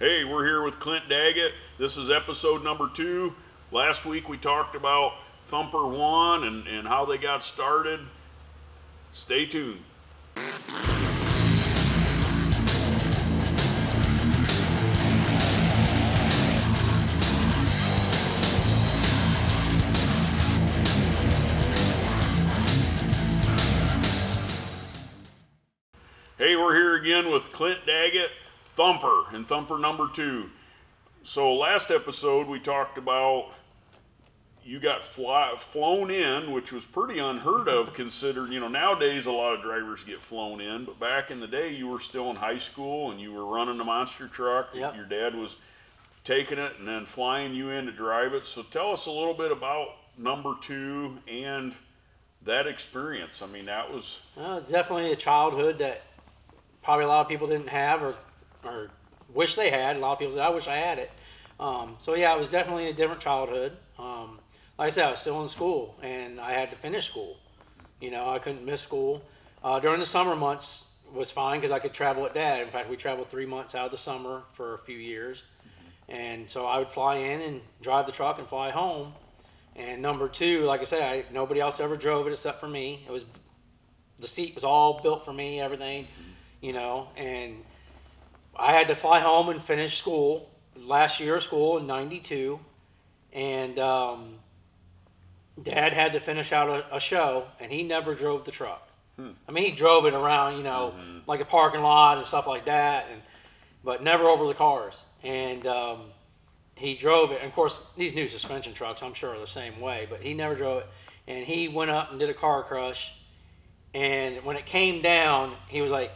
Hey, we're here with Clint Dagit. This is episode number two. Last week we talked about Thumper One and, and how they got started. Stay tuned. Hey, we're here again with Clint Dagit, Thumper, and Thumper number two. So last episode we talked about you got fly, flown in, which was pretty unheard of considered, you know, nowadays a lot of drivers get flown in, but back in the day you were still in high school and you were running a monster truck. Yep. Your dad was taking it and then flying you in to drive it. So tell us a little bit about number two and that experience. I mean, that was Well, it's definitely a childhood that probably a lot of people didn't have or, or wish they had. A lot of people say, I wish I had it. Um, so, yeah, it was definitely a different childhood. Um, like I said, I was still in school and I had to finish school. You know, I couldn't miss school. Uh, during the summer months was fine because I could travel with dad. In fact, we traveled three months out of the summer for a few years. And so I would fly in and drive the truck and fly home. And number two, like I said, I, nobody else ever drove it except for me. It was the seat was all built for me, everything, you know. And I had to fly home and finish school last year of school in '92, and um, Dad had to finish out a, a show, and he never drove the truck. I mean, he drove it around, you know, like a parking lot and stuff like that, and but never over the cars. And um, he drove it. And of course, these new suspension trucks, I'm sure, are the same way. But he never drove it. And he went up and did a car crush. And when it came down, he was like,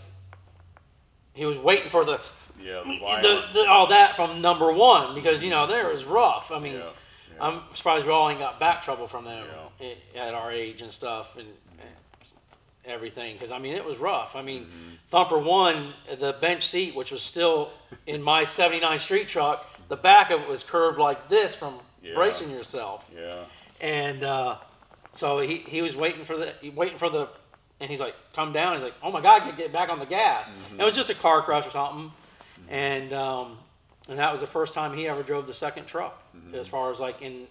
he was waiting for the, yeah, the the, all that from number one because you know there was rough. I mean, Yeah, yeah. I'm surprised we all ain't got back trouble from them Yeah. at, our age and stuff and, and everything. Because I mean, it was rough. I mean, Mm-hmm. Thumper one, the bench seat, which was still in my '79 street truck, the back of it was curved like this from bracing yourself. yeah. And uh, so he, he was waiting for the waiting for the and he's like, come down. He's like, oh my God, get, get back on the gas. It was just a car crash or something. And um, and that was the first time he ever drove the second truck, as far as like in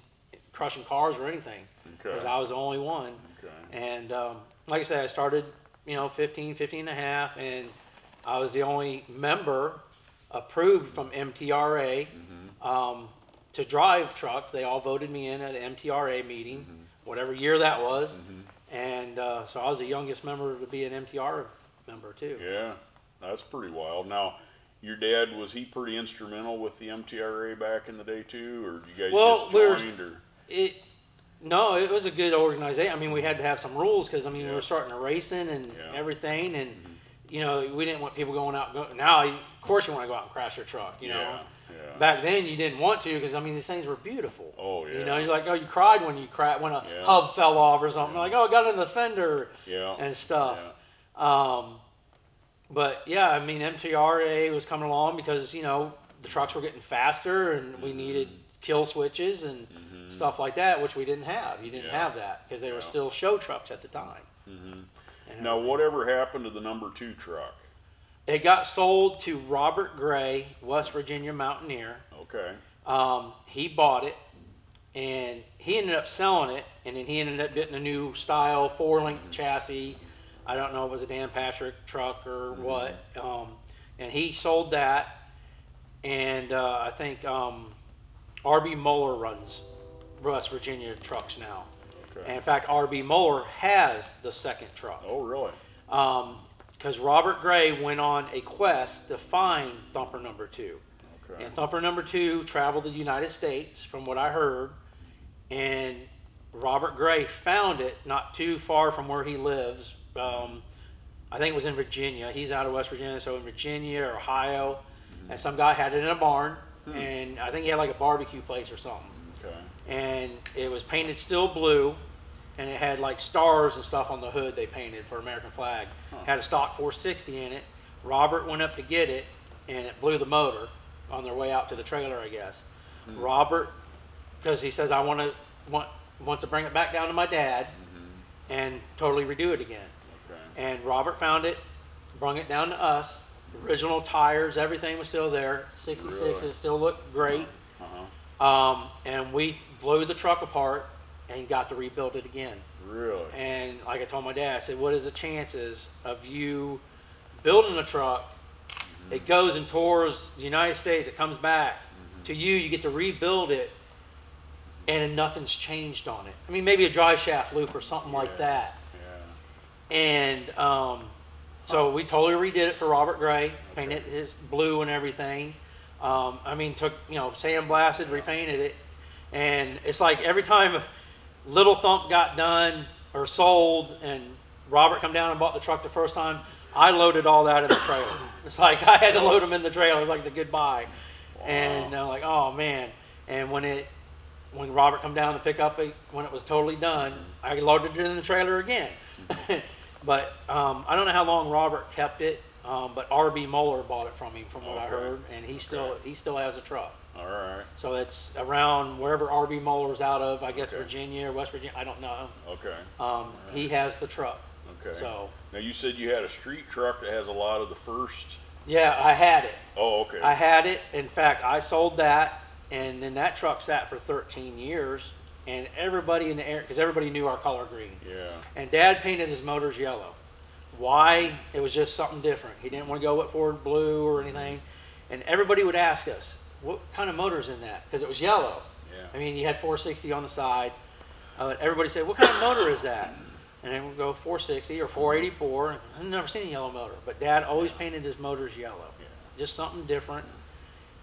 crushing cars or anything, because Okay. I was the only one. Okay. And um, like I said, I started, you know, 15, 15 and a half, and I was the only member approved from MTRA um, to drive trucks. They all voted me in at an MTRA meeting, whatever year that was. And uh, so I was the youngest member to be an MTR member, too. Yeah, that's pretty wild. Now, your dad was he pretty instrumental with the MTRA back in the day too, or you guys Well, just we're- joined? Or It no, it was a good organization. I mean, we had to have some rules because I mean we Yeah. were starting to racing and Yeah. Mm-hmm. everything, and you know we didn't want people going out. Go, now, of course, you want to go out and crash your truck. You know, yeah, yeah. back then you didn't want to because I mean these things were beautiful. Oh, yeah. You know, you're like, oh, you cried when you cried when a Yeah. hub fell off or something. Like, oh, I got in the fender yeah, and stuff. yeah. Um, but yeah, I mean, MTRA was coming along because you know the trucks were getting faster and Mm-hmm. we needed kill switches and stuff like that, which we didn't have. You didn't Yeah. have that because they were still show trucks at the time. Mhm. Now, whatever happened to the number two truck? it got sold to Robert Gray, West Virginia mountaineer. Okay. Um, he bought it, and he ended up selling it, and then he ended up getting a new style four link chassis. I don't know if it was a Dan Patrick truck or what. Um, and he sold that, and uh, I think um, RB Muller runs West Virginia trucks now. Okay. And in fact, RB Muller has the second truck oh, really? because Robert Gray went on a quest to find Thumper Number Two. Okay. And Thumper number two traveled the United States, from what I heard. And Robert Gray found it not too far from where he lives. Um, I think it was in Virginia. He's out of West Virginia, so in Virginia or Ohio. And some guy had it in a barn. And I think he had like a barbecue place or something. Okay. And it was painted still blue. And it had like stars and stuff on the hood they painted for American flag. Had a stock 460 in it. Robert went up to get it, and it blew the motor on their way out to the trailer, I guess. Robert, because he says I want to want wants to bring it back down to my dad, and totally redo it again. Okay. And Robert found it, brought it down to us, Original tires, everything was still there. 66, Really? it still looked great. Uh-huh. Um, and we blew the truck apart and got to rebuild it again. Really? And like I told my dad, I said, "What is the chances of you building a truck? It goes and tours the United States. It comes back to you. You get to rebuild it, and nothing's changed on it. I mean, maybe a drive shaft loop or something like that. Yeah. And um, so we totally redid it for Robert Gray, painted his blue and everything. Um, I mean, took you know sandblasted, repainted it, and it's like every time Little Thump got done or sold, and Robert come down and bought the truck the first time, I loaded all that in the trailer. It's like I had to load them in the trailer. It was like the goodbye, and I'm like, oh man. And when it when Robert come down to pick up it, when it was totally done, I loaded it in the trailer again. but um, I don't know how long Robert kept it, um, but RB Moeller bought it from him, from what I heard, and he still he still has a truck. All right. So it's around wherever RB Moeller's out of, I guess Okay. Virginia or West Virginia. I don't know. Okay. Um, he has the truck. Okay. So Now you said you had a street truck that has a lot of the first. yeah, I had it. Oh, okay. I had it. In fact, I sold that, and then that truck sat for 13 years. And everybody in the air, because everybody knew our color green. yeah. And Dad painted his motors yellow. Why? It was just something different. He didn't want to go with Ford blue or anything. And everybody would ask us, "What kind of motor's in that?" Because it was yellow. Yeah. I mean, you had 460 on the side. Uh, everybody said, "What kind of motor is that?" And then we'd go 460 or 484. I've never seen a yellow motor, but Dad always painted his motors yellow, Yeah. just something different.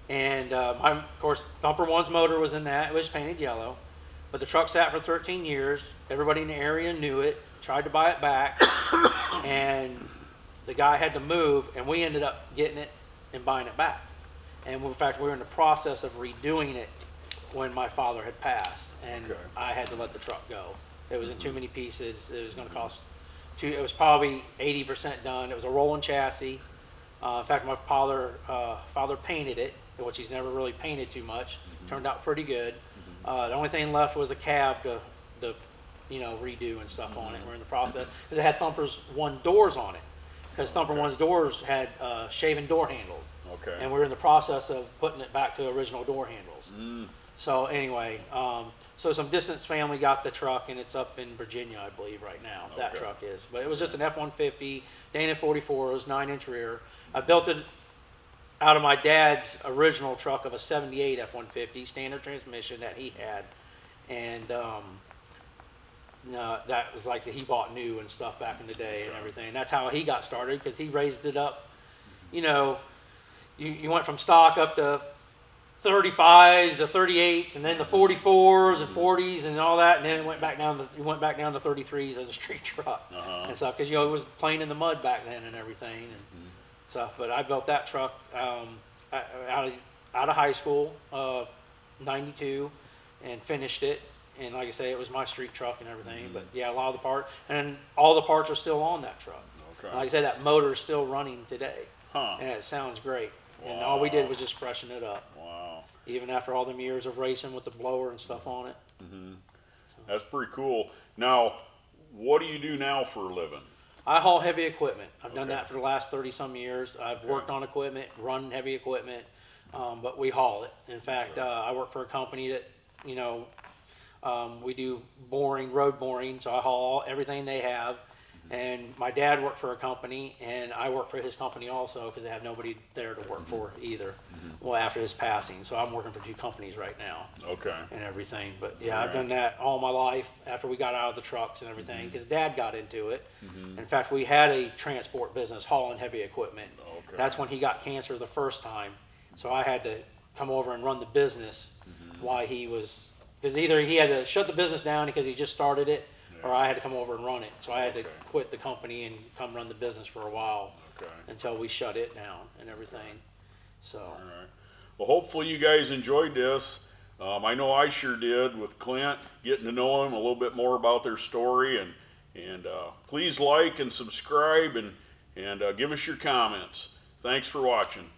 And uh, my, of course, Thumper One's motor was in that. It was painted yellow, but the truck sat for 13 years. Everybody in the area knew it. Tried to buy it back, and the guy had to move, and we ended up getting it and buying it back. And in fact, we were in the process of redoing it when my father had passed, and Okay. I had to let the truck go. It was in too many pieces. It was going to cost two. It was probably 80% done. It was a rolling chassis. Uh, in fact, my father uh, father painted it, which he's never really painted too much. Turned out pretty good. Uh, the only thing left was a cab to, to you know, redo and stuff on it. We're in the process because it had Thumper's one doors on it. Because Thumper Okay. one's doors had uh, shaven door handles, Okay. and we're in the process of putting it back to original door handles. Mm, So anyway, um, so some distance family got the truck, and it's up in Virginia, I believe, right now. That Okay. truck is, but it was just an F-150 Dana 44. It was nine-inch rear. I built it out of my dad's original truck of a 78 F-150 standard transmission that he had, and um, no, that was like he bought new and stuff back in the day and everything. And that's how he got started because he raised it up. You know, you, you went from stock up to 35s, the 38s, and then the 44s and 40s and all that, and then it went back down to you went back down to 33s as a street truck Uh-huh. and stuff because you know it was playing in the mud back then and everything and stuff. But I built that truck um, out of out of high school, uh, '92, and finished it. And like I say, it was my street truck and everything. But yeah, a lot of the parts and all the parts are still on that truck. Okay. Like I said, that motor is still running today, huh. and it sounds great. And all we did was just freshen it up, Wow. Even after all them years of racing with the blower and stuff on it. That's pretty cool. Now, what do you do now for a living? I haul heavy equipment. I've done that for the last 30 some years. I've Okay. worked on equipment, run heavy equipment, um, but we haul it. In fact, uh, I work for a company that, you know, um, we do boring, road boring, so I haul everything they have. And my dad worked for a company, and I work for his company also because they have nobody there to work for either. Well, after his passing, so I'm working for two companies right now Okay. and everything. But yeah, I've Alright. done that all my life after we got out of the trucks and everything because Dad got into it. Mm-hmm. In fact, we had a transport business hauling heavy equipment. Okay. That's when he got cancer the first time, so I had to come over and run the business Mm-hmm. while he was because either he had to shut the business down because he just started it, or I had to come over and run it. So I had to Okay. quit the company and come run the business for a while Okay. until we shut it down and everything. So. All right. Well, hopefully you guys enjoyed this. Um, I know I sure did with Clint, getting to know him a little bit more about their story, and and uh, please like and subscribe and and uh, give us your comments. Thanks for watching.